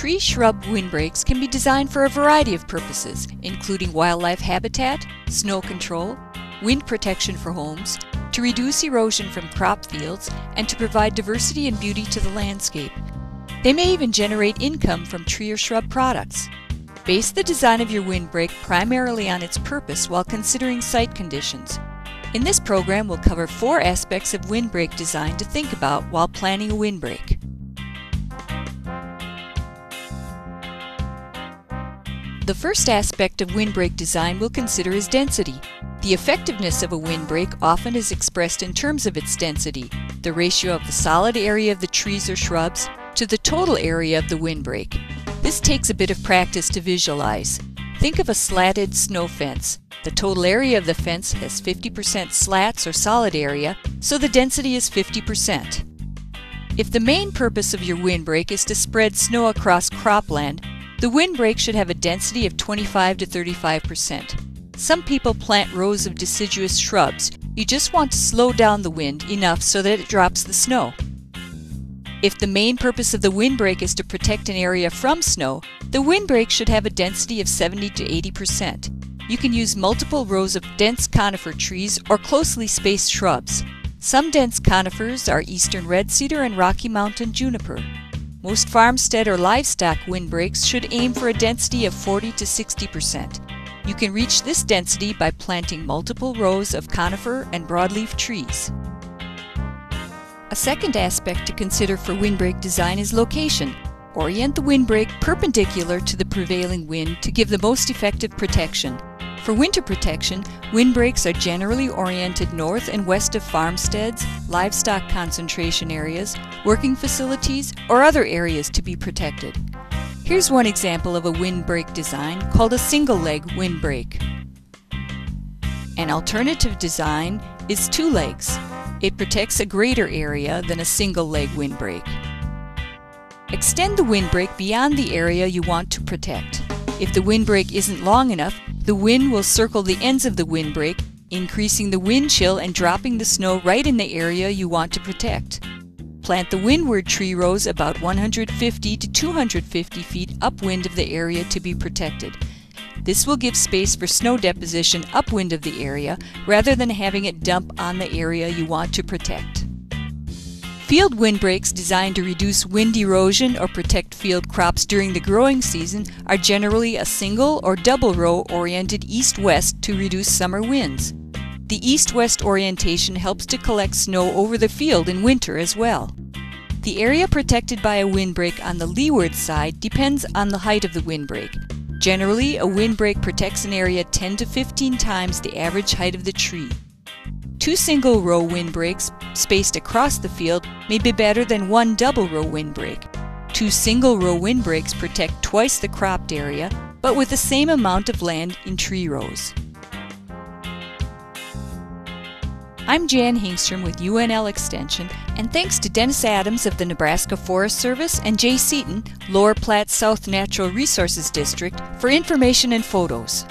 Tree shrub windbreaks can be designed for a variety of purposes, including wildlife habitat, snow control, wind protection for homes, to reduce erosion from crop fields, and to provide diversity and beauty to the landscape. They may even generate income from tree or shrub products. Base the design of your windbreak primarily on its purpose while considering site conditions. In this program, we'll cover four aspects of windbreak design to think about while planning a windbreak. The first aspect of windbreak design we'll consider is density. The effectiveness of a windbreak often is expressed in terms of its density, the ratio of the solid area of the trees or shrubs to the total area of the windbreak. This takes a bit of practice to visualize. Think of a slatted snow fence. The total area of the fence has 50% slats or solid area, so the density is 50%. If the main purpose of your windbreak is to spread snow across cropland, the windbreak should have a density of 25 to 35%. Some people plant rows of deciduous shrubs. You just want to slow down the wind enough so that it drops the snow. If the main purpose of the windbreak is to protect an area from snow, the windbreak should have a density of 70 to 80%. You can use multiple rows of dense conifer trees or closely spaced shrubs. Some dense conifers are eastern red cedar and Rocky Mountain juniper. Most farmstead or livestock windbreaks should aim for a density of 40 to 60%. You can reach this density by planting multiple rows of conifer and broadleaf trees. A second aspect to consider for windbreak design is location. Orient the windbreak perpendicular to the prevailing wind to give the most effective protection. For winter protection, windbreaks are generally oriented north and west of farmsteads, livestock concentration areas, working facilities, or other areas to be protected. Here's one example of a windbreak design called a single leg windbreak. An alternative design is two legs. It protects a greater area than a single leg windbreak. Extend the windbreak beyond the area you want to protect. If the windbreak isn't long enough, the wind will circle the ends of the windbreak, increasing the wind chill and dropping the snow right in the area you want to protect. Plant the windward tree rows about 150 to 250 feet upwind of the area to be protected. This will give space for snow deposition upwind of the area rather than having it dump on the area you want to protect. Field windbreaks designed to reduce wind erosion or protect field crops during the growing season are generally a single or double row oriented east-west to reduce summer winds. The east-west orientation helps to collect snow over the field in winter as well. The area protected by a windbreak on the leeward side depends on the height of the windbreak. Generally, a windbreak protects an area 10 to 15 times the average height of the tree. Two single row windbreaks spaced across the field may be better than one double row windbreak. Two single row windbreaks protect twice the cropped area, but with the same amount of land in tree rows. I'm Jan Hygnstrom with UNL Extension, and thanks to Dennis Adams of the Nebraska Forest Service and Jay Seaton, Lower Platte South Natural Resources District, for information and photos.